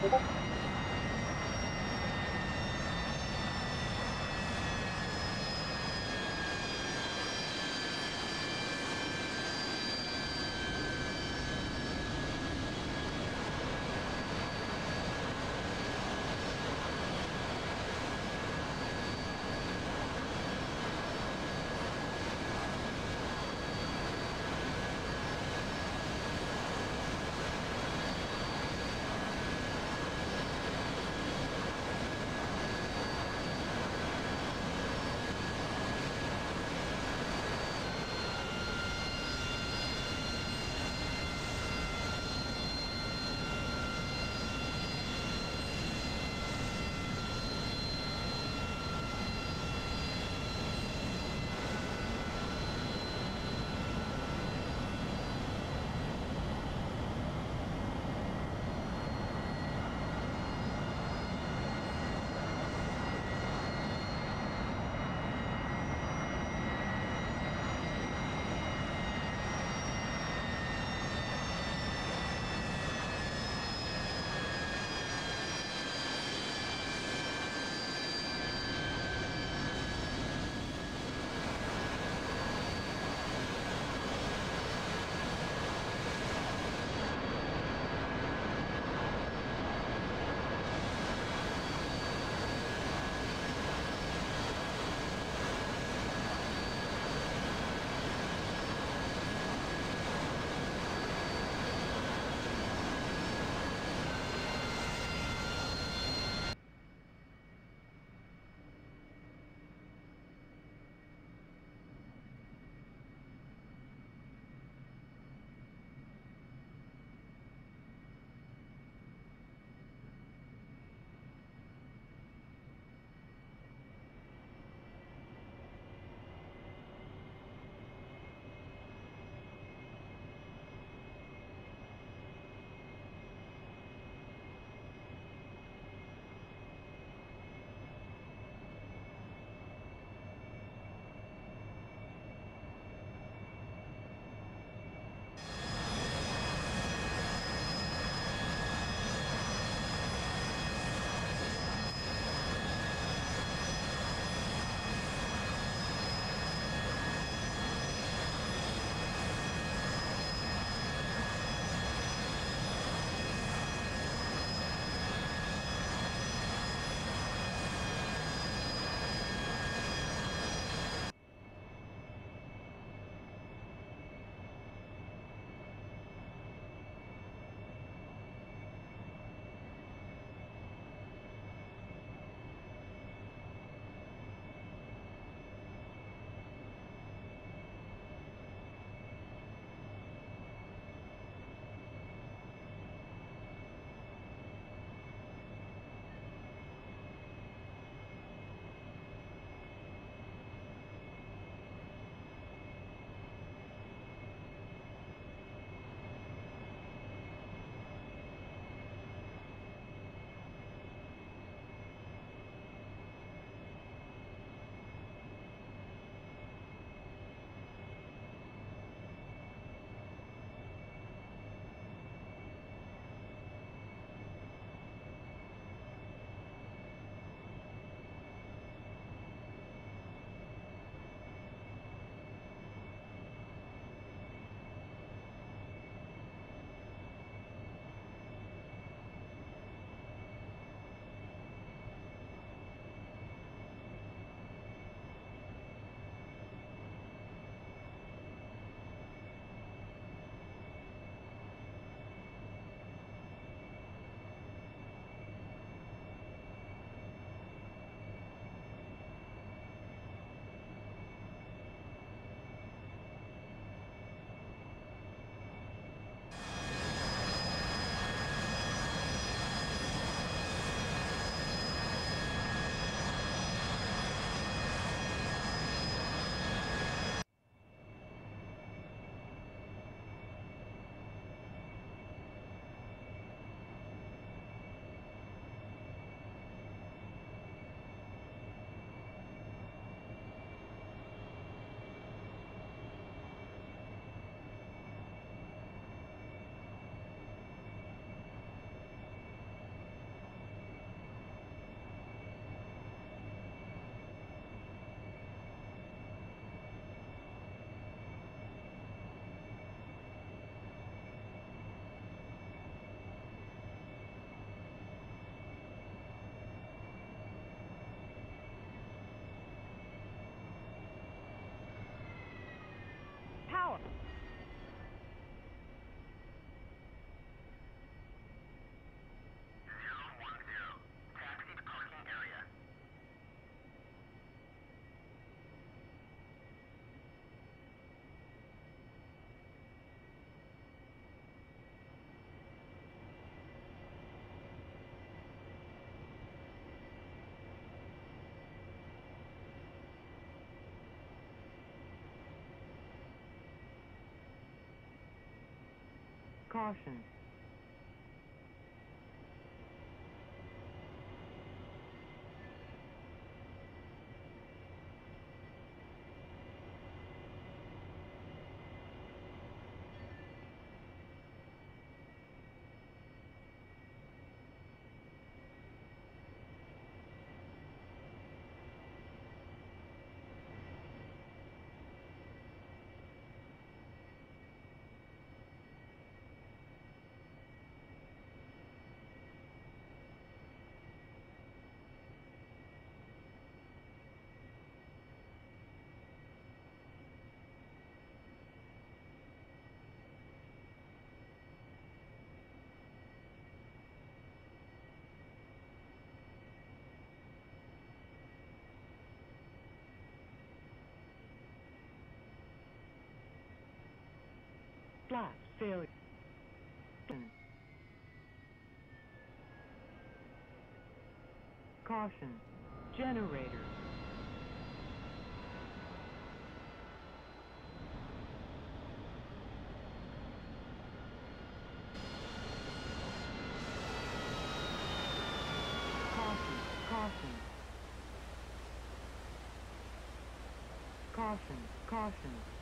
Thank. Caution. Flat failure. Caution. Generator. Caution. Caution. Caution. Caution.